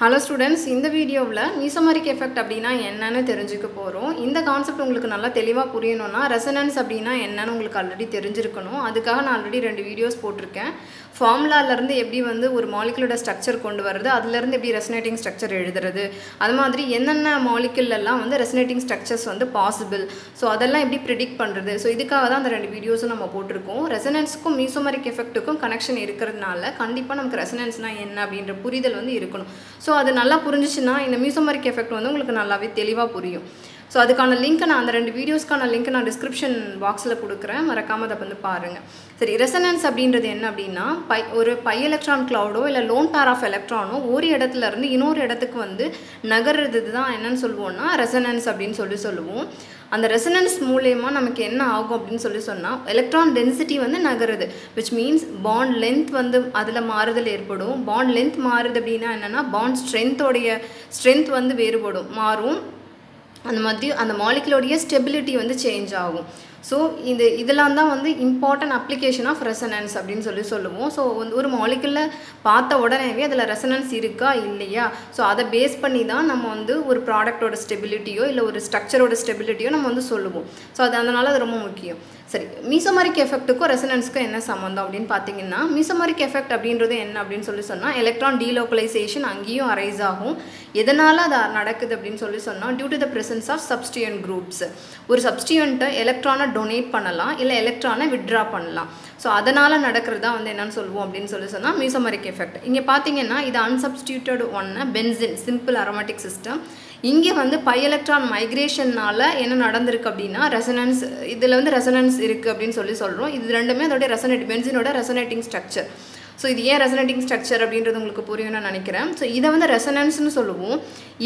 Hello students இந்த வீடியோவில் மீசோமரிக் effect அப்படின்னா என்னன்னு தெரிஞ்சுக்க போகிறோம் இந்த கான்செப்ட் உங்களுக்கு நல்லா தெளிவாக புரியணும்னா ரெசனன்ஸ் அப்படின்னா என்னன்னு உங்களுக்கு ஆல்ரெடி தெரிஞ்சிருக்கணும். அதுக்காக நான் ஆல்ரெடி ரெண்டு வீடியோஸ் போட்டிருக்கேன். ஃபார்முலாலேருந்து எப்படி வந்து ஒரு மாலிகுலோட ஸ்ட்ரக்சர் கொண்டு வருது அதுலேருந்து எப்படி ரெசனேட்டிங் ஸ்ட்ரக்சர் எழுதுறது அது மாதிரி என்னென்ன மாலிகுலெல்லாம் வந்து ரெசனேட்டிங் ஸ்ட்ரக்சர்ஸ் வந்து பாசிபிள் ஸோ அதெல்லாம் எப்படி ப்ரிடிக்ட் பண்ணுறது ஸோ இதுக்காக தான் அந்த ரெண்டு வீடியோஸும் நம்ம போட்டிருக்கோம். ரெசனன்ஸுக்கும் மீசோமரிக் எஃபெக்ட்டுக்கும் கனெக்ஷன் இருக்கிறதுனால கண்டிப்பாக நமக்கு ரெசனன்ஸ்னால் என்ன அப்படின்ற புரிதல் வந்து இருக்கணும். ஸோ அது நல்லா புரிஞ்சிச்சுன்னா இந்த மியூசமரிக் எஃபெக்ட் வந்து உங்களுக்கு நல்லாவே தெளிவாக புரியும். ஸோ அதுக்கான லிங்க்கை நான் அந்த ரெண்டு வீடியோஸ்க்கான லிங்க்கை நான் டிஸ்கிரிப்ஷன் பாக்ஸில் கொடுக்குறேன். மறக்காமல் அதை வந்து பாருங்கள் சரி ரெசனன்ஸ் அப்படின்றது என்ன அப்படின்னா பை ஒரு பை எலக்ட்ரான் க்ளவுடோ இல்லை லோன் பேர் ஆஃப் எலக்ட்ரானோ ஒரு இடத்துல இருந்து இன்னொரு இடத்துக்கு வந்து நகர்றது தான் என்னன்னு சொல்லுவோம்னா ரெசனன்ஸ் அப்படின்னு சொல்லி சொல்லுவோம். அந்த ரெசனன்ஸ் மூலயமா நமக்கு என்ன ஆகும் அப்படின்னு சொல்லி சொன்னால் எலக்ட்ரான் டென்சிட்டி வந்து நகருது விச் மீன்ஸ் பாண்ட் லென்த் வந்து அதில் மாறுதல் ஏற்படும். பாண்ட் லென்த் மாறுது அப்படின்னா என்னென்னா பாண்ட் ஸ்ட்ரென்த்தோடைய ஸ்ட்ரென்த் வந்து வேறுபடும். மாறும். அந்த மாதிரி அந்த மாலிகுலோடைய ஸ்டெபிலிட்டி வந்து சேஞ்ச் ஆகும். ஸோ இது இதெல்லாம் தான் வந்து இம்பார்ட்டன்ட் அப்ளிகேஷன் ஆஃப் ரெசனன்ஸ் அப்படின்னு சொல்லி சொல்லுவோம். ஸோ வந்து ஒரு மாலிகுலில் பார்த்த உடனேவே அதில் ரெசனன்ஸ் இருக்கா இல்லையா? ஸோ அதை பேஸ் பண்ணி தான் நம்ம வந்து ஒரு ப்ராடக்டோட ஸ்டெபிலிட்டியோ இல்லை ஒரு ஸ்ட்ரக்சரோட ஸ்டெபிலிட்டியோ நம்ம வந்து சொல்லுவோம். ஸோ அது அதனால் அது ரொம்ப முக்கியம். சரி மீசோமாரிக் எஃபெக்ட்டுக்கும் ரெசனன்ஸ்க்கும் என்ன சம்மந்தம் அப்படின்னு பார்த்தீங்கன்னா மீசோமாரிக் எஃபெக்ட் அப்படின்றது என்ன அப்படின்னு சொல்லி சொன்னால் எலக்ட்ரான் டீலோக்கலைசேஷன் அங்கேயும் அரைஸ் ஆகும். எதனால் அது நடக்குது அப்படின்னு சொல்லி சொன்னால் due to the presence of substituent groups ஒரு சப்ஸ்டியன்ட்டை எலக்ட்ரானை டொனேட் பண்ணலாம் இல்லை எலக்ட்ரானை விட்ரா பண்ணலாம். ஸோ அதனால் நடக்கிறது தான் வந்து என்னென்னு சொல்லுவோம் அப்படின்னு சொல்லி சொன்னால் மியூசமரிக் எஃபெக்ட் இங்கே பார்த்தீங்கன்னா இது அன்சப்ஸ்டியூட்டட் ஒன்று பென்சின் சிம்பிள் அரோமேட்டிக் சிஸ்டம் இங்கே வந்து பை எலக்ட்ரான் மைக்ரேஷன்னால் என்ன நடந்திருக்கு அப்படின்னா ரெசனன்ஸ் இதில் வந்து ரெசனன்ஸ் இருக்குது அப்படின்னு சொல்லி சொல்கிறோம் இது ரெண்டுமே அதோடைய ரெசனேட் பென்சினோட ரெசனேட்டிங் ஸ்ட்ரக்சர் ஸோ இது ஏன் ரெசனேட்டிங் ஸ்ட்ரக்சர் அப்படின்றது உங்களுக்கு புரியும்னு நினைக்கிறேன். ஸோ இதை வந்து ரெசனன்ஸ்னு சொல்லுவோம்.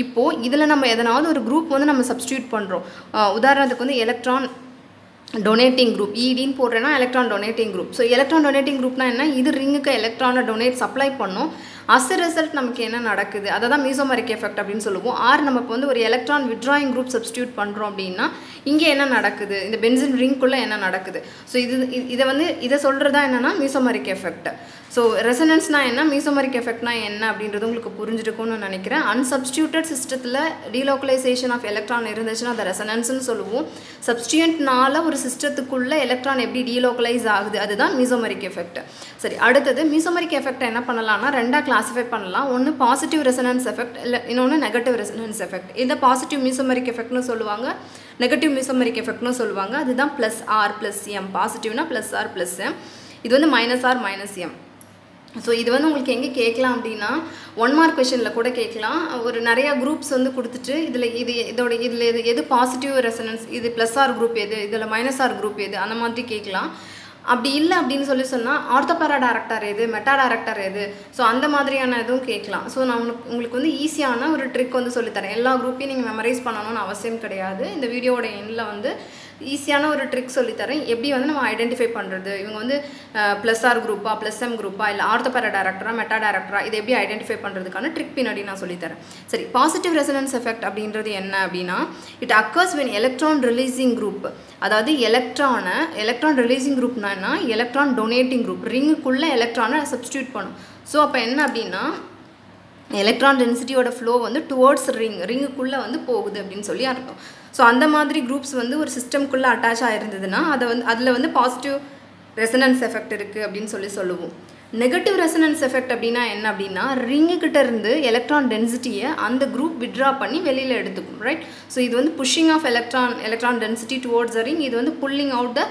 இப்போது இதில் நம்ம எதனாவது ஒரு குரூப் வந்து நம்ம சப்ஸ்டியூட் பண்ணுறோம் உதாரணத்துக்கு வந்து எலக்ட்ரான் டொனேட்டிங் குரூப் இடின்னு போடுறேன்னா electron donating group so electron donating குரூப்னா என்ன? இது ரிங்குக்கு எலக்ட்ரானை டொனேட் சப்ளை பண்ணும். அஸ் ரிசல்ட் நமக்கு என்ன நடக்குது? அதை தான் மீசோமரிக் எஃபெக்ட் அப்படின்னு சொல்லுவோம். ஆர் நம்ம இப்போ வந்து ஒரு எலக்ட்ரான் விட்ராயிங் குரூப் சப்ஸ்டியூட் பண்ணுறோம் அப்படின்னா இங்கே என்ன நடக்குது? இந்த பென்சின் ரிங்குள்ளே என்ன நடக்குது? ஸோ இது இதை வந்து இதை சொல்கிறது தான் என்னென்னா மீசோமரிக் எஃபெக்ட் ஸோ ரெசனன்ஸ்னால் என்ன? மீசோமரிக் எஃபெக்ட்னா என்ன அப்படின்றது உங்களுக்கு புரிஞ்சிருக்கும்னு நினைக்கிறேன். அன்சப்ஸ்டியூட்டட் சிஸ்டத்தில் டீலோக்கலைசேஷன் ஆஃப் எலக்ட்ரான் இருந்துச்சுன்னா அதை ரெசனன்ஸ்னு சொல்லுவோம். சப்ஸ்டியூட்னால ஒரு சிஸ்டத்துக்குள்ளே எலக்ட்ரான் எப்படி டீலோக்கலைஸ் ஆகுது? அதுதான் மீசோமரிக் எஃபெக்ட் சரி அடுத்தது மீசோமரிக் எஃபெக்ட் என்ன பண்ணலாம்னா ரெண்டாக கிளாஸிஃபை பண்ணலாம். ஒன்று பாசிட்டிவ் ரெசனன்ஸ் எஃபெக்ட் இல்லை இன்னொன்று நெகட்டிவ் ரெசனன்ஸ் எஃபெக்ட் இதை பாசிட்டிவ் மீசோமரிக் எஃபெக்ட்னு சொல்லுவாங்க. நெகட்டிவ் மீசோமரிக் எஃபெக்ட்னு சொல்லுவாங்க. அதுதான் ப்ளஸ் ஆர் ப்ளஸ் எம் பாசிட்டிவ்னா ப்ளஸ் ஆர் ப்ளஸ் எம் இது வந்து minus R minus M so இது வந்து உங்களுக்கு எங்கே கேட்கலாம் அப்படின்னா ஒன் மார்க் கொஷனில் கூட கேட்கலாம். ஒரு நிறையா குரூப்ஸ் வந்து கொடுத்துட்டு இதில் இது இதோட இதில் எது எது பாசிட்டிவ் ரெசனன்ஸ் இது ப்ளஸ் ஆர் குரூப் எது இதில் மைனஸ் ஆர் குரூப் எது அந்த மாதிரி கேட்கலாம். அப்படி இல்லை அப்படின்னு சொல்லி சொன்னால் ஆர்த்தோபேரா டேரக்டர் எது மெட்டா டேரக்டர் எது? ஸோ அந்த மாதிரியான இதுவும் கேட்கலாம். ஸோ நான் உங்களுக்கு உங்களுக்கு வந்து ஈஸியான ஒரு ட்ரிக் வந்து சொல்லித்தரேன். எல்லா குரூப்பையும் நீங்கள் மெமரைஸ் பண்ணணும்னு அவசியம் கிடையாது. இந்த வீடியோவோட எண்ணில் வந்து ஈஸியான ஒரு ட்ரிக் சொல்லித்தரேன். எப்படி வந்து நம்ம ஐடென்டிஃபை பண்ணுறது இவங்க வந்து ப்ளஸ் ஆர் குரூப்பா ப்ளஸ் எம் குரூப்பா இல்லை ஆர்த்தோபேரா டேரக்டரா மெட்டா டேரக்டரா இதை எப்படி ஐடென்டிஃபை பண்ணுறதுக்கான ட்ரிக் பின்னாடி நான் சொல்லித்தரேன். சரி பாசிட்டிவ் ரெசனன்ஸ் எஃபெக்ட் அப்படின்றது என்ன அப்படின்னா it occurs when electron releasing group அதாவது எலக்ட்ரானை எலக்ட்ரான் ரிலீசிங் குரூப்னா என்ன? எலக்ட்ரான் டொனேட்டிங் குரூப் ரிங்குக்குள்ளே எலக்ட்ரானை சப்ஸ்டியூட் பண்ணும். ஸோ அப்போ என்ன அப்படின்னா எலக்ட்ரான் டென்சிட்டியோட ஃப்ளோ வந்து டுவோர்ட்ஸ் ரிங் ரிங்குக்குள்ளே வந்து போகுது அப்படின்னு சொல்லி அர்த்தம். ஸோ அந்த மாதிரி குரூப்ஸ் வந்து ஒரு சிஸ்டம்குள்ளே அட்டாச் ஆகிருந்ததுன்னா அதை வந்து அதில் வந்து பாசிட்டிவ் ரெசனன்ஸ் எஃபெக்ட் இருக்குது அப்படின்னு சொல்லி சொல்லுவோம். நெகட்டிவ் ரெசனன்ஸ் எஃபெக்ட் அப்படின்னா என்ன அப்படின்னா ரிங்குக்கிட்ட இருந்து எலக்ட்ரான் டென்சிட்டியை அந்த குரூப் விட்ரா பண்ணி வெளியில் எடுத்துக்கும் ரைட் ஸோ இது வந்து pushing of electron electron density towards a ring இது வந்து pulling out the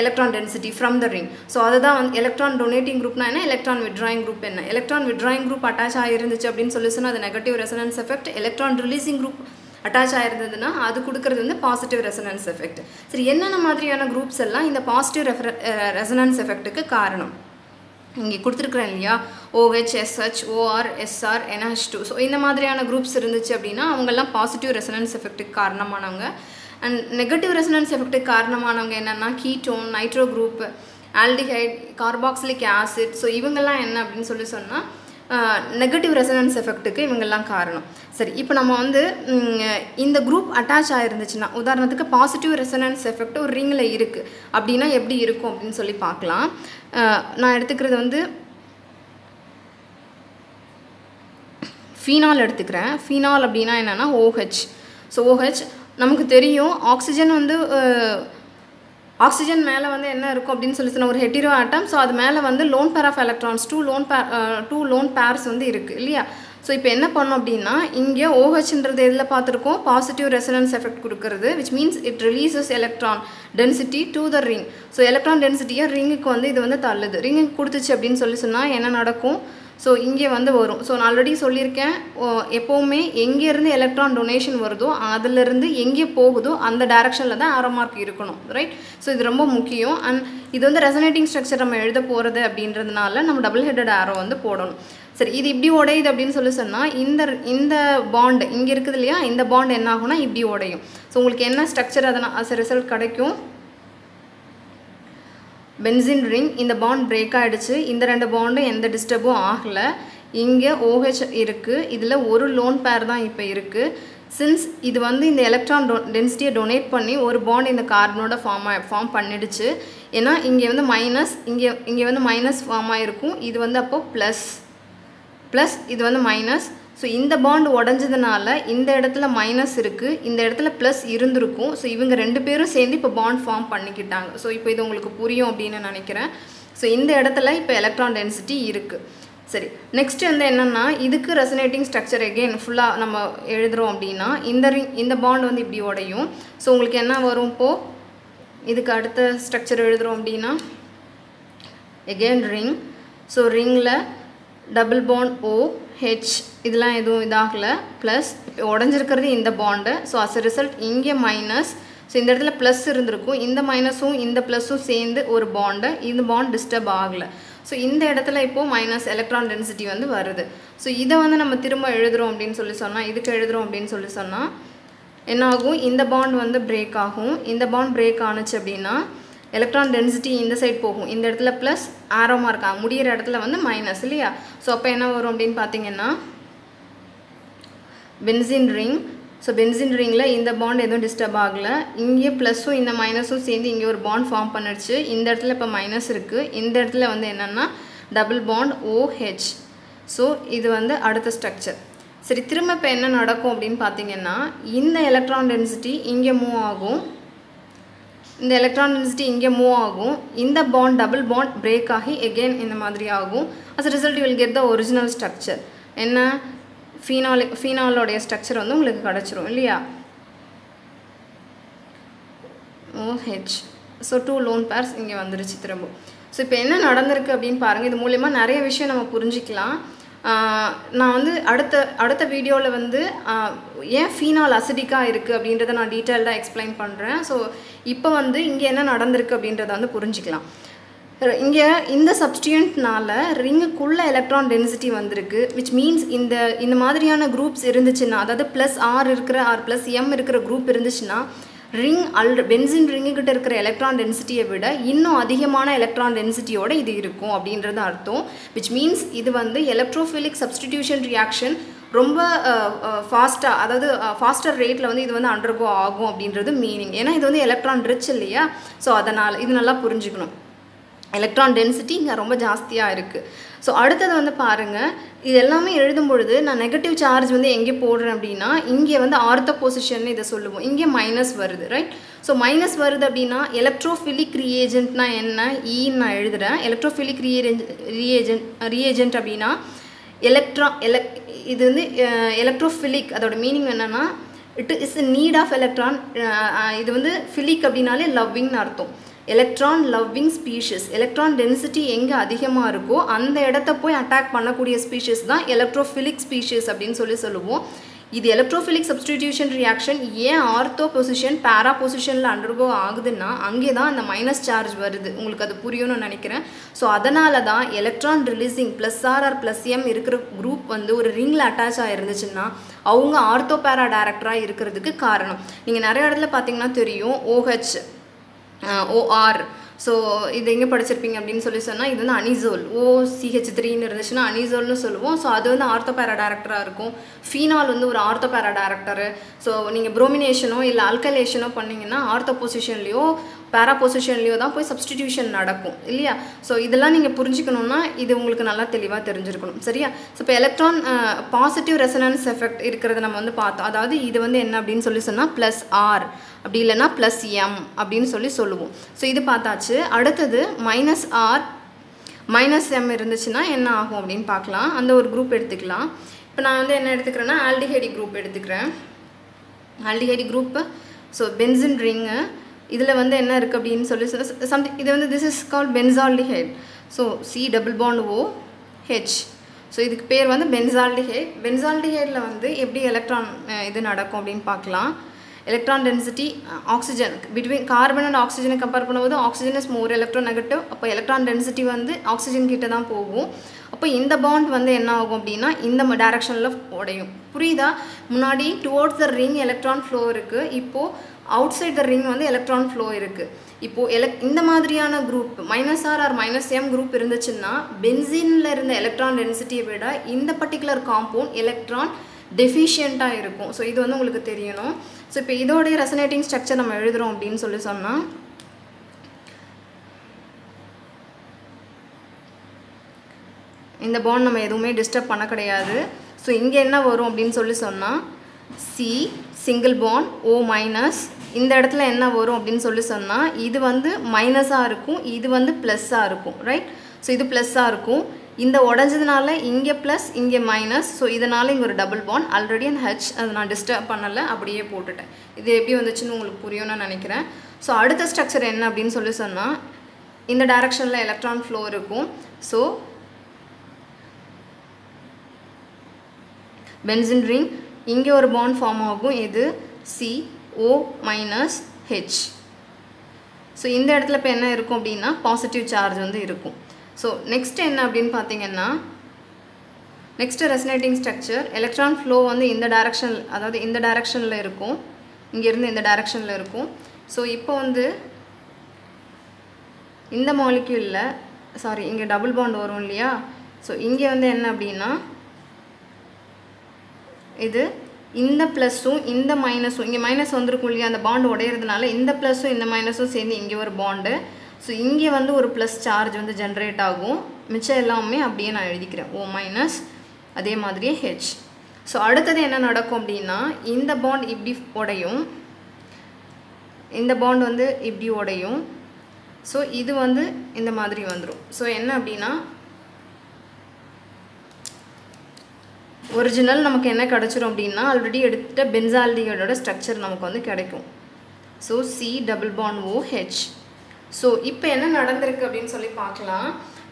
electron density from the ring so அதுதான் வந்து எலக்ட்ரான் டொனேட்டிங் குரூப்னா என்ன? எலக்ட்ரான் விட்ராயிங் குரூப் என்ன? எலக்ட்ரான் விட்ராயிங் குரூப் அட்டாச் ஆகிருந்துச்சு அப்படின்னு சொல்லி சொன்னால் அது negative resonance effect electron releasing group attach ஆயிருந்ததுன்னா அது கொடுக்கறது வந்து பாசிட்டிவ் ரெசனன்ஸ் எஃபெக்ட் சரி என்னென்ன மாதிரியான குரூப்ஸ் எல்லாம் இந்த பாசிட்டிவ் ரெஃபர ரெசனன்ஸ் எஃபெக்ட்டுக்கு காரணம்? இங்கே கொடுத்துருக்குறேன் இல்லையா? O H S H O R S R N H two so இந்த மாதிரியான குரூப்ஸ் இருந்துச்சு அப்படின்னா அவங்கெல்லாம் பாசிட்டிவ் ரெசனன்ஸ் எஃபெக்ட்டுக்கு காரணமானவங்க. அண்ட் நெகட்டிவ் ரெசனன்ஸ் எஃபெக்ட்டுக்கு காரணமானவங்க என்னென்னா ketone nitro group aldehyde carboxylic acid so இவங்கெல்லாம் என்ன அப்படின்னு சொல்லி சொன்னால் நெகட்டிவ் ரெசனன்ஸ் எஃபெக்ட்டுக்கு இவங்கெல்லாம் காரணம். சரி இப்போ நம்ம வந்து இந்த குரூப் அட்டாச் ஆகிருந்துச்சுன்னா உதாரணத்துக்கு பாசிட்டிவ் ரெசனன்ஸ் எஃபெக்ட் ஒரு ரிங்கில் இருக்குது அப்படின்னா எப்படி இருக்கும் அப்படின்னு சொல்லி பார்க்கலாம். நான் எடுத்துக்கிறது வந்து ஃபீனால் எடுத்துக்கிறேன். ஃபீனால் அப்படின்னா என்னென்னா ஓஹெச் ஸோ ஓஹெச் நமக்கு தெரியும். ஆக்சிஜன் வந்து ஆக்சிஜன் மேலே வந்து என்ன இருக்கும் அப்படின்னு சொல்லி சொன்ன ஒரு ஹெட்டிரோ ஆட்டம் ஸோ அது மேலே வந்து lone pair of electrons two lone pair two lone pairs வந்து இருக்குது இல்லையா? ஸோ இப்போ என்ன பண்ணோம் அப்படின்னா இங்கே ஓஹெச்ன்றது எதில் பார்த்துருக்கோம்? பாசிட்டிவ் ரெசனன்ஸ் எஃபெக்ட் கொடுக்குறது which means it releases electron density to the ring so electron டென்சிட்டியை ரிங்குக்கு வந்து இது வந்து தள்ளுது. ரிங்குக்கு கொடுத்துச்சு அப்படின்னு சொல்லி சொன்னால் என்ன நடக்கும்? ஸோ இங்கே வந்து வரும். ஸோ நான் ஆல்ரெடி சொல்லியிருக்கேன் எப்போவுமே எங்கேருந்து எலக்ட்ரான் டொனேஷன் வருதோ அதிலிருந்து எங்கே போகுதோ அந்த டேரக்ஷனில் தான் ஆரோ மார்க் இருக்கணும் ரைட் ஸோ இது ரொம்ப முக்கியம். அண்ட் இது வந்து ரெசனேட்டிங் ஸ்ட்ரக்சர் நம்ம எழுத போகிறது அப்படின்றதுனால நம்ம டபுள் ஹெட்டட் ஆரோ வந்து போடணும். சரி இது இப்படி உடையுது அப்படின்னு சொல்லி சொன்னால் இந்த இந்த பாண்டு இங்கே இருக்குது இல்லையா? இந்த பாண்ட் என்ன ஆகும்னா இப்படி உடையும். ஸோ உங்களுக்கு என்ன ஸ்ட்ரக்சர் அதனால் அஸ் ரிசல்ட் கிடைக்கும்? பென்சின் ரிங் இந்த பாண்ட் பிரேக் ஆகிடுச்சு இந்த ரெண்டு பாண்டும் எந்த டிஸ்டர்பும் ஆகலை. இங்கே ஓஹெச் இருக்குது இதில் ஒரு லோன் பேர் தான் இப்போ இருக்குது சின்ஸ் இது வந்து இந்த எலக்ட்ரான் டொ டென்சிட்டியை டொனேட் பண்ணி ஒரு பாண்ட் இந்த கார்பனோட ஃபார்ம் ஃபார்ம் பண்ணிடுச்சு. ஏன்னா இங்கே வந்து மைனஸ் இங்கே இங்கே வந்து மைனஸ் ஃபார்ம் ஆகிருக்கும் இது வந்து அப்போது ப்ளஸ் ப்ளஸ் இது வந்து மைனஸ் ஸோ இந்த பாண்ட் உடஞ்சதுனால இந்த இடத்துல மைனஸ் இருக்குது இந்த இடத்துல ப்ளஸ் இருந்திருக்கும். ஸோ இவங்க ரெண்டு பேரும் சேர்ந்து இப்போ பாண்ட் ஃபார்ம் பண்ணிக்கிட்டாங்க. ஸோ இப்போ இது உங்களுக்கு புரியும் அப்படின்னு நினைக்கிறேன். ஸோ இந்த இடத்துல இப்போ எலக்ட்ரான் டென்சிட்டி இருக்குது சரி நெக்ஸ்ட் வந்து என்னென்னா இதுக்கு ரெசனேட்டிங் ஸ்ட்ரக்சர் எகெயின் ஃபுல்லாக நம்ம எழுதுகிறோம் அப்படின்னா இந்த ரிங் இந்த பாண்ட் வந்து இப்படி உடையும். ஸோ உங்களுக்கு என்ன வரும் இப்போது இதுக்கு அடுத்த ஸ்ட்ரக்சர் எழுதுகிறோம் அப்படின்னா எகெயின் ரிங் ஸோ ரிங்கில் டபுள் பாண்ட் ஓ ஹெச் இதெல்லாம் எதுவும் இதாகலை. ப்ளஸ் உடஞ்சிருக்கிறது இந்த bond so as a result இங்கே மைனஸ் ஸோ இந்த இடத்துல ப்ளஸ் இருந்திருக்கும். இந்த மைனஸும் இந்த ப்ளஸ்ஸும் சேர்ந்து ஒரு பாண்டு இந்த பாண்ட் டிஸ்டர்ப் ஆகலை. ஸோ இந்த இடத்துல இப்போது மைனஸ் எலக்ட்ரான் டென்சிட்டி வந்து வருது. ஸோ இதை வந்து நம்ம திரும்ப எழுதுகிறோம் அப்படின்னு சொல்லி சொன்னால் இதுக்கு எழுதுகிறோம் அப்படின்னு சொல்லி சொன்னால் என்ன ஆகும் இந்த பாண்ட் வந்து பிரேக் ஆகும். இந்த பாண்ட் பிரேக் ஆணுச்சு அப்படின்னா எலக்ட்ரான் டென்சிட்டி இந்த சைட் போகும். இந்த இடத்துல ப்ளஸ் ஆரோமாக இருக்கா முடிகிற இடத்துல வந்து மைனஸ் இல்லையா? ஸோ அப்போ என்ன வரும் அப்படின்னு பார்த்தீங்கன்னா பென்சின் ரிங் ஸோ பென்சின் ரிங்கில் இந்த பாண்ட் எதுவும் டிஸ்டர்ப் ஆகலை. இங்கே ப்ளஸ்ஸும் இந்த மைனஸும் சேர்ந்து இங்கே ஒரு பாண்ட் ஃபார்ம் பண்ணிடுச்சு. இந்த இடத்துல இப்போ மைனஸ் இருக்குது இந்த இடத்துல வந்து என்னென்னா டபுள் பாண்ட் ஓஹெச் ஸோ இது வந்து அடுத்த ஸ்ட்ரக்சர் சரி திரும்ப இப்போ என்ன நடக்கும் அப்படின்னு பார்த்தீங்கன்னா இந்த எலக்ட்ரான் டென்சிட்டி இங்கே மூவ் ஆகும். இந்த எலக்ட்ரான் டென்சிட்டி இங்கே மூவ் ஆகும். இந்த பாண்ட் டபுள் பாண்ட் பிரேக் ஆகி எகெயின் இந்த மாதிரி ஆகும். As result will get the original structure என்ன? ஃபீனால் ஃபீனாலோடைய ஸ்ட்ரக்சர் வந்து உங்களுக்கு கிடச்சிரும் இல்லையா? OH so two lone pairs இங்கே வந்துருச்சு திரும்ப ஸோ இப்போ என்ன நடந்திருக்கு அப்படின்னு பாருங்கள் இது மூலயமா நிறைய விஷயம் நம்ம புரிஞ்சிக்கலாம். நான் வந்து அடுத்த அடுத்த வீடியோவில் வந்து ஏன் ஃபீனால் அசிடிக்காக இருக்குது அப்படின்றத நான் டீட்டெயில்டாக எக்ஸ்பிளைன் பண்ணுறேன் ஸோ இப்போ வந்து இங்கே என்ன நடந்திருக்கு அப்படின்றத வந்து புரிஞ்சிக்கலாம். இங்கே இந்த சப்ஸ்டியன்ட்னால ரிங்குக்குள்ளே எலக்ட்ரான் டென்சிட்டி வந்திருக்கு விச் மீன்ஸ் இந்த இந்த மாதிரியான குரூப்ஸ் இருந்துச்சுன்னா அதாவது ப்ளஸ் ஆர் இருக்கிற ஆர் ப்ளஸ் எம் இருக்கிற குரூப் இருந்துச்சுன்னா ரிங் அல் பென்சின் ரிங்குக்கிட்ட இருக்கிற எலக்ட்ரான் டென்சிட்டியை விட இன்னும் அதிகமான எலக்ட்ரான் டென்சிட்டியோட இது இருக்கும் அப்படின்றது அர்த்தம். விச் மீன்ஸ் இது வந்து எலக்ட்ரோஃபிலிக் சப்ஸ்டிடியூஷன் ரியாக்ஷன் ரொம்ப ஃபாஸ்ட்டாக அதாவது ஃபாஸ்டர் ரேட்டில் வந்து இது வந்து அண்டர்கோ ஆகும் அப்படின்றது மீனிங் ஏன்னா இது வந்து எலக்ட்ரான் ரிச் இல்லையா? ஸோ அதனால் இது நல்லா புரிஞ்சுக்கணும். எலக்ட்ரான் டென்சிட்டி இங்கே ரொம்ப ஜாஸ்தியாக இருக்குது ஸோ அடுத்தது வந்து பாருங்கள் இது எல்லாமே எழுதும் பொழுது நான் நெகட்டிவ் சார்ஜ் வந்து எங்கே போடுறேன் அப்படின்னா இங்கே வந்து ஆர்த்த பொசிஷன் இதை சொல்லுவோம். இங்கே மைனஸ் வருது ரைட் ஸோ மைனஸ் வருது அப்படின்னா எலக்ட்ரோஃபிலிக் ரியேஜென்ட்னா என்ன? E ஈன்னு நான் எழுதுகிறேன் எலக்ட்ரோஃபிலிக் ரியேஜென்ட் ரியேஜென்ட் ரியேஜென்ட் அப்படின்னா எலக்ட்ரா எலக் இது வந்து எலக்ட்ரோஃபிலிக் அதோட மீனிங் என்னென்னா it is need of electron இது வந்து ஃபிலிக் அப்படின்னாலே லவ்விங்னு அர்த்தம். Electron loving species electron density எங்கே அதிகமாக இருக்கோ அந்த இடத்த போய் அட்டாக் பண்ணக்கூடிய ஸ்பீஷஸ் தான் எலக்ட்ரோஃபிலிக் ஸ்பீஷஸ் அப்படின்னு சொல்லி சொல்லுவோம். இது எலக்ட்ரோஃபிலிக் சப்ஸ்டிடியூஷன் ரியாக்ஷன் ஏன் ஆர்த்தோ பொசிஷன் பேரா பொசிஷனில் அண்டர்கோ ஆகுதுன்னா அங்கே தான் அந்த மைனஸ் சார்ஜ் வருது. உங்களுக்கு அது புரியும்னு நினைக்கிறேன். ஸோ அதனால தான் electron releasing plus R R plus M இருக்கிற குரூப் வந்து ஒரு ரிங்கில் அட்டாச் ஆகிருந்துச்சுன்னா அவங்க ஆர்த்தோ பேரா டேரக்டராக இருக்கிறதுக்கு காரணம். நீங்கள் நிறைய இடத்துல பார்த்தீங்கன்னா தெரியும் ஓஹெச் ஓஆர் ஸோ இது எங்கே படிச்சிருப்பீங்க அப்படின்னு சொல்லி சொன்னால் இது வந்து அனிசோல். ஓ சிஹெச் த்ரீன்னு இருந்துச்சுன்னா அனிசோல்னு சொல்லுவோம். ஸோ அது வந்து ஆர்த்தோபேரா டேரக்டராக இருக்கும். ஃபீனால் வந்து ஒரு ஆர்த்தோபேரா டேரக்டரு ஸோ நீங்கள் ப்ரோமினேஷனோ இல்லை அல்கலேஷனோ பண்ணிங்கன்னா ஆர்த்தோ பொசிஷன்லேயோ பேரா பொசிஷன்லேயோ தான் போய் சப்ஸ்டிடியூஷன் நடக்கும் இல்லையா? ஸோ இதெல்லாம் நீங்கள் புரிஞ்சுக்கணுன்னா இது உங்களுக்கு நல்லா தெளிவாக தெரிஞ்சிருக்கணும். சரியா? ஸோ இப்போ எலக்ட்ரான் பாசிட்டிவ் ரெசனன்ஸ் எஃபெக்ட் இருக்கிறத நம்ம வந்து பார்த்தோம். அதாவது இது வந்து என்ன அப்படின்னு சொல்லி சொன்னால் ப்ளஸ் ஆர் அப்படி இல்லைன்னா ப்ளஸ் எம் அப்படின்னு சொல்லி சொல்லுவோம். ஸோ இது பார்த்தாச்சு. அடுத்தது மைனஸ் ஆர் மைனஸ் எம் இருந்துச்சுன்னா என்ன ஆகும் அப்படின்னு பார்க்கலாம். அந்த ஒரு குரூப் எடுத்துக்கலாம். இப்போ நான் வந்து என்ன எடுத்துக்கிறேன்னா ஆல்டிஹைடி குரூப் எடுத்துக்கிறேன். ஆல்டிஹைடி குரூப்பு ஸோ பென்சின் ரிங்கு இதில் வந்து என்ன இருக்குது அப்படின்னு சொல்லி சம்திங் இது வந்து this is called benzaldehyde so C double bond O H so இதுக்கு பேர் வந்து பென்சால்டிஹைட் பென்சால்டிஹைடில் வந்து எப்படி எலக்ட்ரான் இது நடக்கும் அப்படின்னு பார்க்கலாம். Electron density oxygen between carbon and ஆக்சிஜனை கம்பேர் பண்ணும்போது oxygen is more electronegative அப்போ எலக்ட்ரான் டென்சிட்டி வந்து ஆக்சிஜன் கிட்ட தான் போகும். அப்போ இந்த பாண்ட் வந்து என்ன ஆகும் அப்படின்னா இந்த டைரக்ஷனில் உடையும். புரியுதா? முன்னாடி towards the ring electron flow இருக்குது இப்போது அவுட் சைட் த ரிங் வந்து எலக்ட்ரான் ஃப்ளோ இருக்குது இப்போது எலக் இந்த மாதிரியான group minus R R minus M group இருந்துச்சுன்னா பென்சினில் இருந்த எலக்ட்ரான் டென்சிட்டியை விட இந்த பர்டிகுலர் காம்பவுண்ட் எலக்ட்ரான் டெஃபிஷியண்ட்டாக இருக்கும். ஸோ இது வந்து உங்களுக்கு தெரியணும். ஸோ இப்போ இதோடைய ரெசனேட்டிங் ஸ்ட்ரக்சர் நம்ம எழுதுகிறோம் அப்படின்னு சொல்லி சொன்னால் இந்த பாண்ட் நம்ம எதுவுமே டிஸ்டர்ப் பண்ண கிடையாது. ஸோ இங்கே என்ன வரும் அப்படின்னு சொல்லி சொன்னால் C single bond O minus இந்த இடத்துல என்ன வரும் அப்படின்னு சொல்லி சொன்னால் இது வந்து மைனஸாக இருக்கும் இது வந்து ப்ளஸ்ஸாக இருக்கும் ரைட் ஸோ இது ப்ளஸ்ஸாக இருக்கும். இந்த உடஞ்சதுனால இங்கே ப்ளஸ் இங்கே மைனஸ் ஸோ இதனால் இங்கே ஒரு டபுள் பாண்ட் ஆல்ரெடி அந்த ஹெச் அதை நான் டிஸ்டர்ப் பண்ணலை அப்படியே போட்டுட்டேன். இது எப்படி வந்துச்சுன்னு உங்களுக்கு புரியும்னு நான் நினைக்கிறேன். ஸோ அடுத்த ஸ்ட்ரக்சர் என்ன அப்படின்னு சொல்லி சொன்னால் இந்த டைரக்ஷனில் எலக்ட்ரான் ஃப்ளோ இருக்கும். ஸோ பென்சின் ரிங் இங்கே ஒரு பாண்ட் ஃபார்ம் ஆகும். இது C O minus H so இந்த இடத்துல இப்போ என்ன இருக்கும் அப்படின்னா பாசிட்டிவ் சார்ஜ் வந்து இருக்கும். ஸோ நெக்ஸ்ட் என்ன அப்படின்னு பார்த்தீங்கன்னா next resonating structure electron flow வந்து இந்த டைரக்ஷன் அதாவது இந்த டைரக்ஷனில் இருக்கும். இங்கேருந்து இந்த டைரக்ஷனில் இருக்கும். ஸோ இப்போ வந்து இந்த மாலிக்யூலில் சாரி இங்கே டபுள் பாண்ட் வரும் இல்லையா? ஸோ இங்கே வந்து என்ன அப்படின்னா இது இந்த ப்ளஸ்ஸும் இந்த மைனஸும் இங்கே மைனஸ் வந்திருக்கும் இல்லையா அந்த பாண்டு உடையிறதுனால இந்த ப்ளஸ்ஸும் இந்த மைனஸும் சேர்ந்து இங்கே ஒரு பாண்டு ஸோ இங்கே வந்து ஒரு ப்ளஸ் சார்ஜ் வந்து ஜென்ரேட் ஆகும். மிச்சம் எல்லாமே அப்படியே நான் எழுதிக்கிறேன். ஓ மைனஸ் அதே மாதிரியே ஹெச் ஸோ அடுத்தது என்ன நடக்கும் அப்படின்னா இந்த பாண்ட் இப்படி உடையும். இந்த பாண்ட் வந்து இப்படி உடையும். ஸோ இது வந்து இந்த மாதிரி வந்துடும் ஸோ என்ன அப்படின்னா ஒரிஜினல் நமக்கு என்ன கிடச்சிரும் அப்படின்னா ஆல்ரெடி எடுத்துகிட்ட பென்சால்டிகளோட ஸ்ட்ரக்சர் நமக்கு வந்து கிடைக்கும். So C double bond O H so இப்போ என்ன நடந்திருக்கு அப்படின்னு சொல்லி பார்க்கலாம்.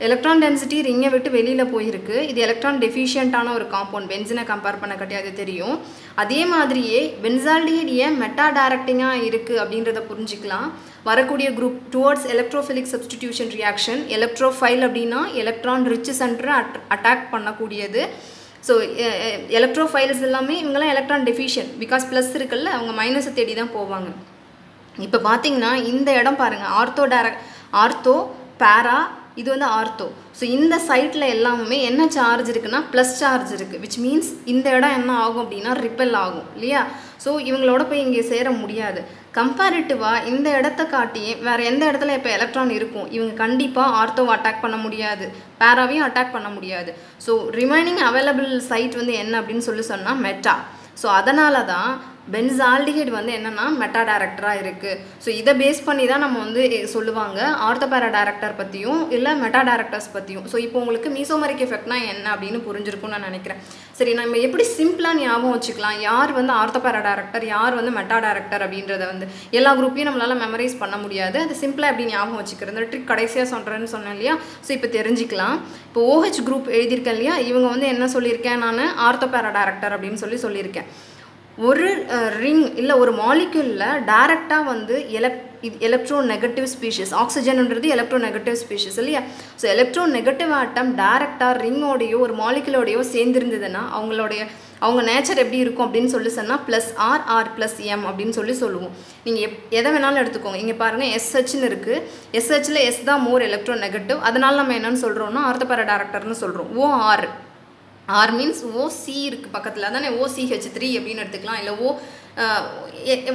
எலக்ட்ரான் டென்சிட்டி ரிங்கை விட்டு வெளியில் போயிருக்கு. இது எலக்ட்ரான் டெஃபிஷியண்ட்டான ஒரு காம்பவுண்ட் பென்சினை கம்பேர் பண்ண கிடையாது தெரியும். அதே மாதிரியே பென்சால்டிஹைட் ஏன் மெட்டா டைரக்டிங்காக இருக்குது அப்படின்றத புரிஞ்சுக்கலாம். வரக்கூடிய group towards electrophilic substitution reaction electrophile அப்படின்னா எலக்ட்ரான் ரிச் சென்டரை அட் அட்டாக் பண்ணக்கூடியது. ஸோ எலக்ட்ரோஃபைல்ஸ் eh, eh, எல்லாமே இவங்கெல்லாம் எலக்ட்ரான் டெஃபிஷியன் பிகாஸ் ப்ளஸ் இருக்குல்ல அவங்க மைனஸை தேடி தான் போவாங்க. இப்போ பார்த்தீங்கன்னா இந்த இடம் பாருங்கள் ஆர்த்தோ டேரக்ட் ஆர்த்தோ பேரா இது வந்து ஆர்த்தோ. ஸோ இந்த சைட்டில் எல்லாமே என்ன சார்ஜ் இருக்குன்னா ப்ளஸ் சார்ஜ் இருக்குது விச் மீன்ஸ் இந்த இடம் என்ன ஆகும் அப்படின்னா ரிப்பல் ஆகும் இல்லையா? ஸோ இவங்களோட போய் இங்கே சேர முடியாது. கம்பேரிட்டிவாக இந்த இடத்த காட்டியே வேறு எந்த இடத்துல இப்போ எலக்ட்ரான் இருக்கும்? இவங்க கண்டிப்பாக ஆர்த்தோவை அட்டாக் பண்ண முடியாது. பேராவையும் அட்டாக் பண்ண முடியாது. ஸோ ரிமைனிங் அவைலபிள் சைட் வந்து என்ன அப்படின்னு சொல்லி சொன்னால் மெட்டா ஸோ அதனால தான் பென்சால்டிஹைட் வந்து என்னென்னா மெட்டா டேரக்டராக இருக்குது ஸோ இதை பேஸ் பண்ணி தான் நம்ம வந்து சொல்லுவாங்க. ஆர்த்தோபேரா டேரக்டர் பற்றியும் இல்லை மெட்டா டேரக்டர்ஸ் பற்றியும் ஸோ இப்போ உங்களுக்கு மீசோமரிக் எஃபெக்ட்னா என்ன அப்படின்னு புரிஞ்சிருக்கும்னு நான் நினைக்கிறேன். சரி நம்ம எப்படி சிம்பிளாக ஞாபகம் வச்சுக்கலாம்? யார் வந்து ஆர்த்தோபேரா டேரக்டர் யார் வந்து மெட்டா டேரக்டர் அப்படின்றத வந்து? எல்லா குரூப்பையும் நம்மளால் மெமரைஸ் பண்ண முடியாது. அது சிம்பிளாக எப்படி ஞாபகம் வச்சுக்கிறது? இந்த ட்ரிக் கடைசியாக சொல்கிறேன்னு சொன்னேன் இல்லையா? ஸோ இப்போ தெரிஞ்சுக்கலாம். இப்போ ஓஹெச் குரூப் எழுதியிருக்கேன் இல்லையா? இவங்க வந்து என்ன சொல்லியிருக்கேன்? நான் ஆர்த்தோபேரா டேரக்டர் அப்படின்னு சொல்லி சொல்லியிருக்கேன். ஒரு ரிங் இல்லை ஒரு மாலிக்யூலில் டைரெக்டாக வந்து எலக் இது எலக்ட்ரோ நெகட்டிவ் ஸ்பீஷஸ் ஆக்சிஜன்ன்றது எலக்ட்ரோ நெகட்டிவ் ஸ்பீஷஸ் இல்லையா ஸோ எலக்ட்ரோ நெகட்டிவ் ஆட்டம் டேரெக்டாக ரிங்கோடையோ ஒரு மாலிகுலோடையோ சேர்ந்துருந்ததுன்னா அவங்களுடைய அவங்க நேச்சர் எப்படி இருக்கும் அப்படின்னு சொல்லி சொன்னால் plus R R plus M அப்படின்னு சொல்லி சொல்லுவோம். நீங்கள் எப் எதை வேணாலும் எடுத்துக்கோங்க. இங்கே பாருங்கள் எஸ்ஹெச்னு இருக்குது எஸ்ஹெச்சில் எஸ் தான் மோர் எலக்ட்ரோ நெகட்டிவ் அதனால் நம்ம என்னென்னு சொல்கிறோம்னா ஆர்த்தபேரா டேரக்டர்னு சொல்கிறோம் O R R means OC இருக்குது பக்கத்தில். தானே ஓசிஹெச் த்ரீ அப்படின்னு எடுத்துக்கலாம். இல்லை ஓ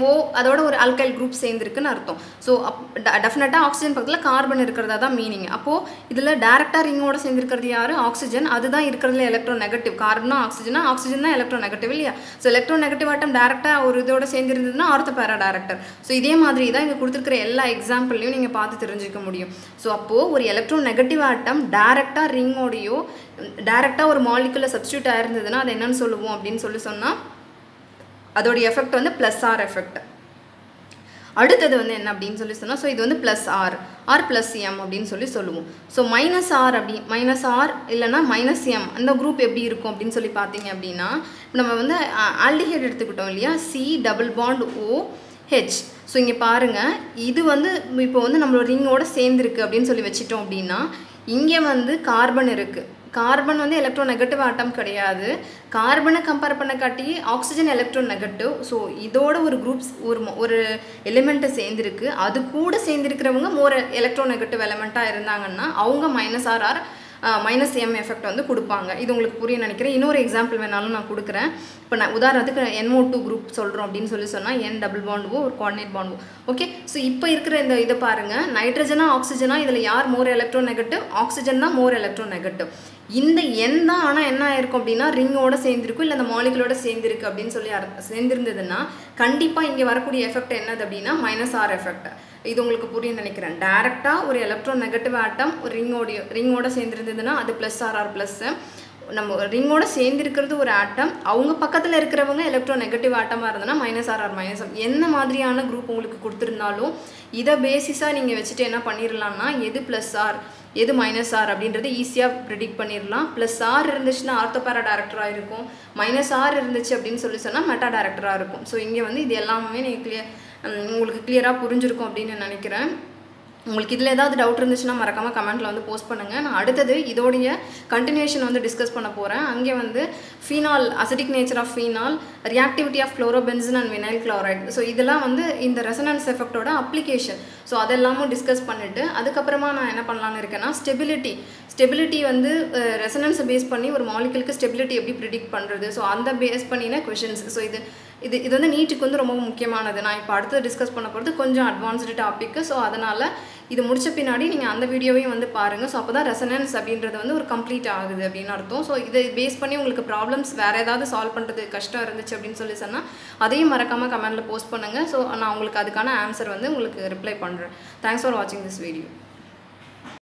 ஓ அதோட ஒரு ஆல்கைல் குரூப் சேர்ந்துருக்குன்னு அர்த்தம். ஸோ அப் டெஃபினட்டாக ஆக்சிஜன் பக்கத்தில் கார்பன் இருக்கிறதா தான் மீனிங் அப்போது இதில் டேரெக்டாக ரிங்கோட சேர்ந்துருக்கிறது யார்? ஆக்சிஜன் அதுதான் இருக்கிறதுல எலக்ட்ரோ நெகட்டிவ் கார்பனா ஆக்சிஜனா ஆக்சிஜன் தான் எலக்ட்ரோ நெகட்டிவ் இல்லையா? ஸோ எலக்ட்ரோ நெகட்டிவ் ஆட்டம் டேரெக்டாக ஒரு இதோட சேர்ந்துருந்ததுன்னா ஆர்த்த பேரா டேரக்டர் ஸோ இதே மாதிரி தான் இங்கே கொடுத்துருக்கிற எல்லா எக்ஸாம்பிள்லையும் நீங்கள் பார்த்து தெரிஞ்சுக்க முடியும். ஸோ அப்போது ஒரு எலக்ட்ரோ நெகட்டிவ் ஆட்டம் டேரெக்டாக ரிங்கோடையோ டேரெக்டாக ஒரு மாலிகுலர் சப்ஸ்டியூட் ஆயிருந்ததுன்னா அது என்னன்னு சொல்லுவோம் அப்படின்னு சொல்லி சொன்னால் அதோடைய எஃபெக்ட் வந்து ப்ளஸ் ஆர் எஃபெக்ட் அடுத்தது வந்து என்ன அப்படின்னு சொல்லி சொன்னால் ஸோ இது வந்து plus R R plus M அப்படின்னு சொல்லி சொல்லுவோம். ஸோ மைனஸ் ஆர் அப்படி மைனஸ் ஆர் இல்லைனா மைனஸ் எம் அந்த குரூப் எப்படி இருக்கும் அப்படின்னு சொல்லி பார்த்தீங்க அப்படின்னா நம்ம வந்து ஆல்டிஹைட் எடுத்துக்கிட்டோம் இல்லையா? C double bond O H so இங்கே பாருங்கள் இது வந்து இப்போ வந்து நம்மளோட ரிங்கோட சேர்ந்துருக்கு அப்படின்னு சொல்லி வச்சிட்டோம் அப்படின்னா இங்கே வந்து கார்பன் இருக்குது கார்பன் வந்து எலக்ட்ரோ நெகட்டிவ் ஆட்டம் கிடையாது. கார்பனை கம்பேர் பண்ண காட்டி ஆக்சிஜன் எலக்ட்ரோ நெகட்டிவ் ஸோ இதோட ஒரு குரூப்ஸ் ஒரு ஒரு எலிமெண்ட்டை சேர்ந்துருக்கு. அது கூட சேர்ந்துருக்கிறவங்க மோர் எலக்ட்ரோ நெகட்டிவ் எலிமெண்ட்டாக இருந்தாங்கன்னா அவங்க minus R R minus M effect வந்து கொடுப்பாங்க. இது உங்களுக்கு புரிய நினைக்கிறேன். இன்னொரு எக்ஸாம்பிள் வேணாலும் நான் கொடுக்குறேன். இப்போ நான் உதாரணத்துக்கு என்ஓ டூ குரூப் சொல்கிறோம் அப்படின்னு சொல்லி சொன்னால் என் டபுள் பாண்டுவோ ஒரு குவாடினேட் பாண்டுவோ ஓகே ஸோ இப்போ இருக்கிற இந்த இதை பாருங்கள் நைட்ரஜனா ஆக்சிஜனா இதில் யார் மோர் எலக்ட்ரோ நெகட்டிவ் ஆக்சிஜன் தான் மோர் எலக்ட்ரோ நெகட்டிவ் இந்த எண் தான் ஆனால் என்ன ஆயிருக்கும் அப்படின்னா ரிங்கோட சேர்ந்துருக்கும் இல்லை அந்த மாலிகுலோட சேர்ந்துருக்கு அப்படின்னு சொல்லி சேர்ந்துருந்ததுன்னா கண்டிப்பாக இங்கே வரக்கூடிய எஃபெக்ட் என்னது அப்படின்னா மைனஸ் ஆர் எஃபெக்ட் இது உங்களுக்கு புரியும் நினைக்கிறேன். டேரெக்டாக ஒரு எலக்ட்ரோ நெகட்டிவ் ஆட்டம் ஒரு ரிங்கோடைய ரிங்கோட சேர்ந்துருந்ததுன்னா அது ப்ளஸ் ஆர் ஆர் ப்ளஸ்ஸு நம்ம ரிங்கோட சேர்ந்துருக்கிறது ஒரு ஆட்டம். அவங்க பக்கத்தில் இருக்கிறவங்க எலக்ட்ரோ நெகட்டிவ் ஆட்டமாக இருந்ததுன்னா மைனஸ் ஆர் ஆர் மைனஸ் என்ன மாதிரியான குரூப் உங்களுக்கு கொடுத்துருந்தாலும் இதை பேசிஸாக நீங்கள் வச்சுட்டு என்ன பண்ணிடலாம்னா எது ப்ளஸ் ஆர் எது மைனஸ் ஆர் அப்படின்றது ஈஸியாக ப்ரிடிக்ட் பண்ணிடலாம் ப்ளஸ் ஆர் இருந்துச்சுன்னா ஆர்த்தோபேரா டேரக்டராக இருக்கும். மைனஸ் ஆர் இருந்துச்சு அப்படின்னு சொல்லி சொன்னால் மெட்டா டேரக்டராக இருக்கும். ஸோ இங்கே வந்து இது எல்லாமே நீங்கள் கிளியர் உங்களுக்கு கிளியராக புரிஞ்சிருக்கும் அப்படின்னு நினைக்கிறேன். உங்களுக்கு இதில் ஏதாவது டவுட் இருந்துச்சுன்னா மறக்காமல் கமெண்ட்டில் வந்து போஸ்ட் பண்ணுங்கள் நான் அடுத்தது இதோடைய கண்டினியூஷன் வந்து டிஸ்கஸ் பண்ண போகிறேன் அங்கே வந்து phenol acidic nature of phenol reactivity of chlorobenzene and vinyl chloride so இதெல்லாம் வந்து இந்த ரெசனன்ஸ் எஃபெக்டோட அப்ளிகேஷன் ஸோ அதெல்லாமும் டிஸ்கஸ் பண்ணிவிட்டு அதுக்கப்புறமா நான் என்ன பண்ணலான்னு இருக்கேன்னா ஸ்டெபிலிட்டி ஸ்டெபிலிட்டி வந்து ரெசனன்ஸை பேஸ் பண்ணி ஒரு மாலிகுலுக்கு ஸ்டெபிலிட்டி எப்படி ப்ரிடிக்ட் பண்ணுறது ஸோ அந்த பேஸ் பண்ணின கொஷின்ஸ் ஸோ இது இது இது வந்து நீட்டுக்கு வந்து ரொம்ப முக்கியமானது. நான் இப்போ அடுத்து டிஸ்கஸ் பண்ண போகிறது கொஞ்சம் அட்வான்ஸ்டு டாப்பிக்கு ஸோ அதனால் இது முடிச்ச பின்னாடி நீங்கள் அந்த வீடியோவையும் வந்து பாருங்கள் ஸோ அப்போ தான் ரெசனன்ஸ் அப்படின்றது வந்து ஒரு கம்ப்ளீட் ஆகுது அப்படின்னு அர்த்தம். ஸோ இதை பேஸ் பண்ணி உங்களுக்கு ப்ராப்ளம்ஸ் வேறு ஏதாவது சால்வ் பண்ணுறது கஷ்டம் இருந்துச்சு அப்படின்னு சொல்லி சொன்னால் அதையும் மறக்காமல் கமெண்ட்டில் போஸ்ட் பண்ணுங்கள் ஸோ நான் உங்களுக்கு அதுக்கான ஆன்சர் வந்து உங்களுக்கு ரிப்ளை பண்ணுறேன் தேங்க்ஸ் ஃபார் வாட்சிங் திஸ் வீடியோ